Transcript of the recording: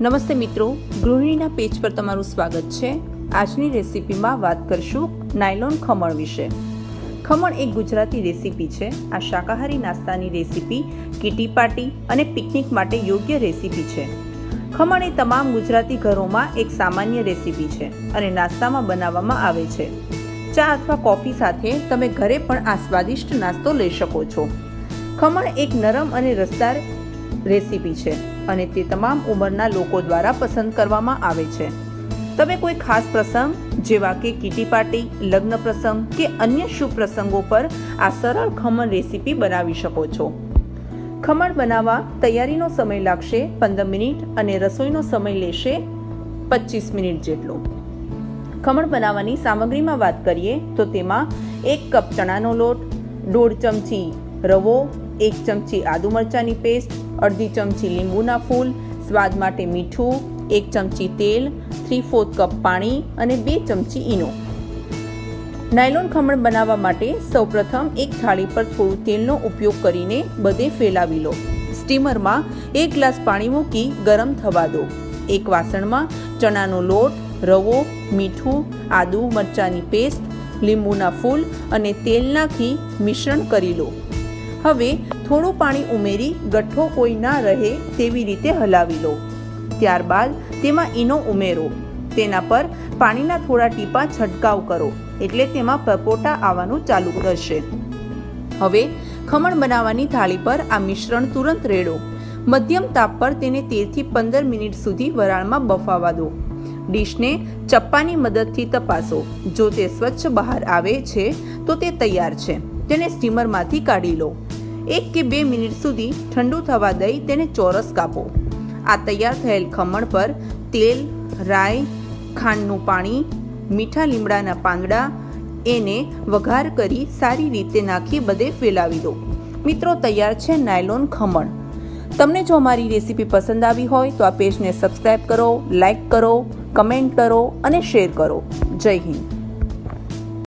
નમસ્તે મિત્રો, ગૃહિણીના પેજ પર તમારું સ્વાગત છે. આજની રેસીપીમાં વાત કરશું નાયલોન ખમણ વિશે. ખમણ એક ગુજરાતી રેસીપી છે. આ શાકાહારી નાસ્તાની રેસીપી, કીટી પાર્ટી અને પિકનિક માટે યોગ્ય રેસીપી છે. ખમણ એ તમામ ગુજરાતી ઘરોમાં એક સામાન્ય રેસીપી છે અને નાસ્તામાં બનાવવામાં આવે છે. ચા અથવા કોફી સાથે તમે ઘરે પણ આ સ્વાદિષ્ટ નાસ્તો લઈ શકો છો. ખમણ એક નરમ અને રસદાર રેસીપી છે. અને તે તમામ ઉંમરના લોકો દ્વારા પસંદ કરવામાં આવે છે. તમે કોઈ ખાસ પ્રસંગ, જેવા કે કીટી પાર્ટી, લગ્ન પ્રસંગ કે અન્ય શુભ પ્રસંગો પર આ સરળ ખમણ રેસીપી બનાવી શકો છો. ખમણ બનાવવા તૈયારીનો સમય લાગશે પંદર મિનિટ અને રસોઈનો સમય લેશે પચીસ મિનિટ જેટલો. ખમણ બનાવવાની સામગ્રીમાં વાત કરીએ તો તેમાં એક કપ ચણાનો લોટ, દોઢ ચમચી રવો એક ચમચી આદુ મરચાંની પેસ્ટ, અડધી ચમચી લીંબુના ફૂલ, સ્વાદ માટે મીઠું, એક ચમચી તેલ થ્રી ફોર્થ કપ પાણી અને બે ચમચી ઈનો. નાયલોન ખમણ બનાવવા માટે સૌપ્રથમ એક થાળી પર થોડું તેલનો ઉપયોગ કરીને બધે ફેલાવી લો. સ્ટીમરમાં એક ગ્લાસ પાણી મૂકી ગરમ થવા દો. એક વાસણમાં ચણાનો લોટ, રવો, મીઠું, આદુ મરચાંની પેસ્ટ, લીંબુના ફૂલ અને તેલ નાખી મિશ્રણ કરી લો. હવે થોડું પાણી ઉમેરી ગઠ્ઠો કોઈ ના રહે તેવી રીતે હલાવી લો. ત્યારબાદ તેમાં ઈનો ઉમેરો. તેના પર પાણીના થોડા ટીપા છંટકાવ કરો, એટલે તેમાં પરપોટા આવવાનું ચાલુ થશે હવે ખમણ બનાવવાની થાળી પર આ મિશ્રણ તુરંત રેડો. મધ્યમ તાપ પર તેને તેરથી પંદર મિનિટ સુધી વરાળમાં બફાવા દો. ડીશને ચપ્પાની મદદથી તપાસો. જો તે સ્વચ્છ બહાર આવે છે, તો તે તૈયાર છે. તેને સ્ટીમરમાંથી કાઢી લો. એક કે બે મિનિટ સુધી ઠંડુ થવા દઈ તેને ચોરસ કાપો. આ તૈયાર થયેલ ખમણ પર તેલ, રાઈ, ખાંડનું પાણી, મીઠા લીમડાના પાંદડા, એને વઘાર કરી સારી રીતે નાખી બધે ફેલાવી દો. મિત્રો, તૈયાર છે નાયલોન ખમણ. તમને જો અમારી રેસીપી પસંદ આવી હોય તો આ પેજને સબસ્ક્રાઈબ કરો લાઈક કરો, કમેન્ટ કરો અને શેર કરો. જય હિન્દ.